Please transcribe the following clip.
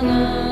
gonna